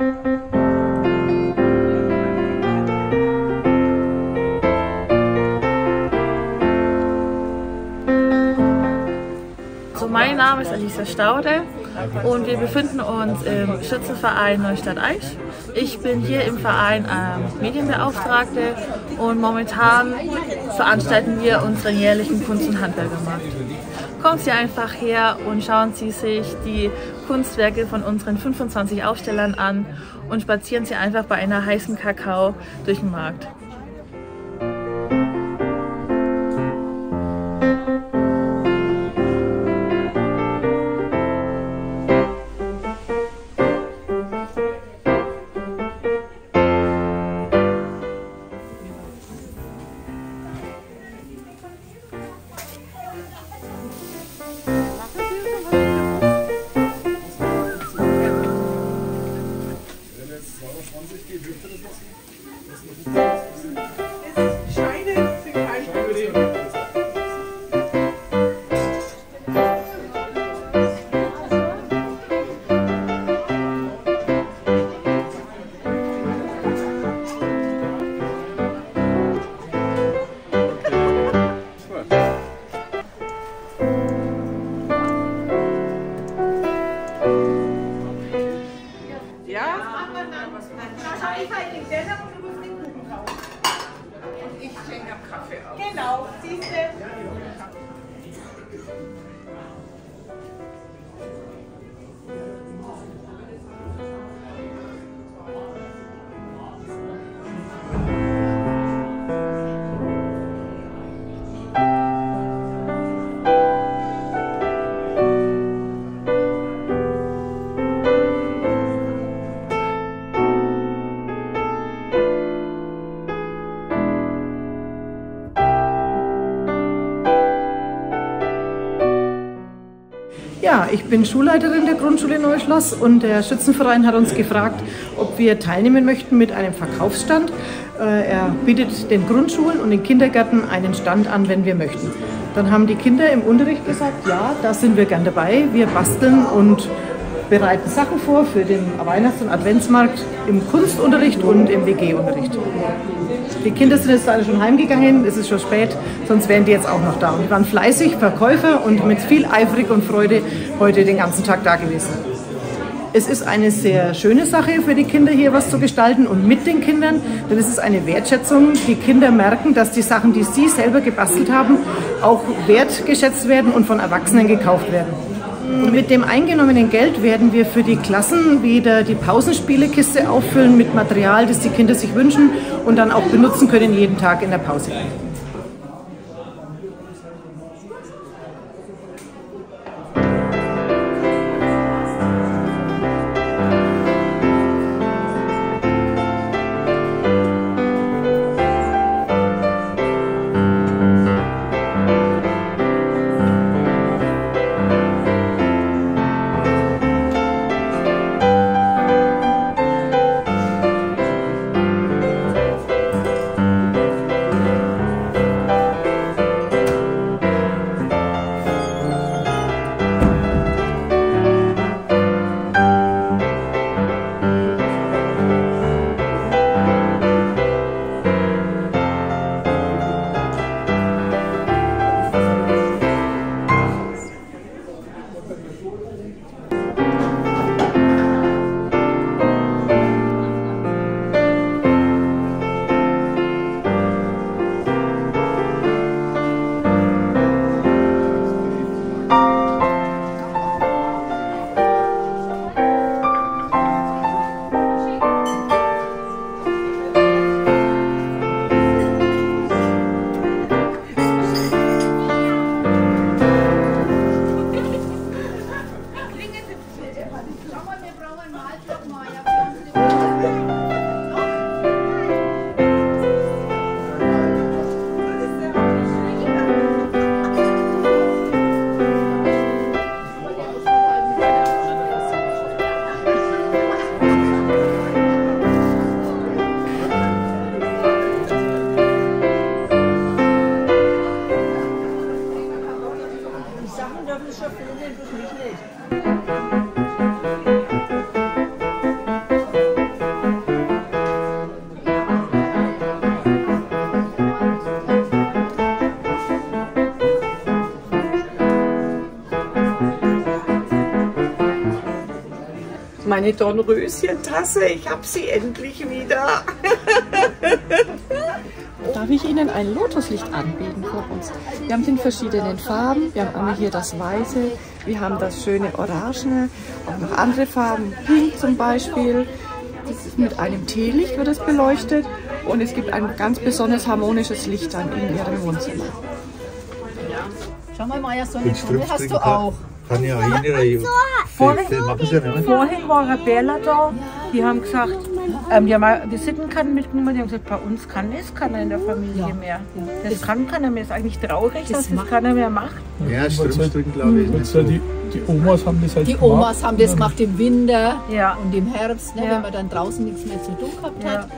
Thank you. Alisa Staude und wir befinden uns im Schützenverein Neustadt Eich. Ich bin hier im Verein äh, Medienbeauftragte und momentan veranstalten wir unseren jährlichen Kunst- und Handwerkermarkt. Kommen Sie einfach her und schauen Sie sich die Kunstwerke von unseren 25 Aufstellern an und spazieren Sie einfach bei einer heißen Kakao durch den Markt. Ich Ja, ich bin Schulleiterin der Grundschule Neuschloss und der Schützenverein hat uns gefragt, ob wir teilnehmen möchten mit einem Verkaufsstand. Äh, er bietet den Grundschulen und den Kindergärten einen Stand an, wenn wir möchten. Dann haben die Kinder im Unterricht gesagt, ja, da sind wir gern dabei. Wir basteln und bereiten Sachen vor für den Weihnachts- und Adventsmarkt im Kunstunterricht und im WG-Unterricht. Die Kinder sind jetzt alle schon heimgegangen, es ist schon spät, sonst wären die jetzt auch noch da. Und die waren fleißig Verkäufer und mit viel Eifrig und Freude heute den ganzen Tag da gewesen. Es ist eine sehr schöne Sache für die Kinder hier was zu gestalten und mit den Kindern, denn es ist eine Wertschätzung. Die Kinder merken, dass die Sachen, die sie selber gebastelt haben, auch wertgeschätzt werden und von Erwachsenen gekauft werden. Und mit dem eingenommenen Geld werden wir für die Klassen wieder die Pausenspielekiste auffüllen mit Material, das die Kinder sich wünschen und dann auch benutzen können jeden Tag in der Pause. natürlich nicht. meine Dornröschentasse. Ich habe sie endlich wieder. Darf ich Ihnen ein Lotuslicht anbieten für uns? Wir haben es in verschiedenen Farben. Wir haben einmal hier das Weiße, wir haben das schöne Orangene, auch noch andere Farben, Pink zum Beispiel. Mit einem Teelicht wird es beleuchtet und es gibt ein ganz besonders harmonisches Licht dann in Ihrem Wohnzimmer. Schau mal, Maja, so eine Tunnel hast du auch. Kann ich auch ja nicht. vorhin war Rebella da, die haben gesagt, ähm, die haben die Sittenkarten mitgenommen, die haben gesagt, bei uns kann das keiner in der Familie mehr. Das kann keiner mehr. Ist eigentlich traurig, dass das keiner mehr macht. Ja, Stromstücken glaube ich nicht Also so. die, die Omas haben das halt Die gemacht. Omas haben das gemacht im Winter Ja. und im Herbst, ne, Ja. wenn man dann draußen nichts mehr zu tun gehabt Ja. hat.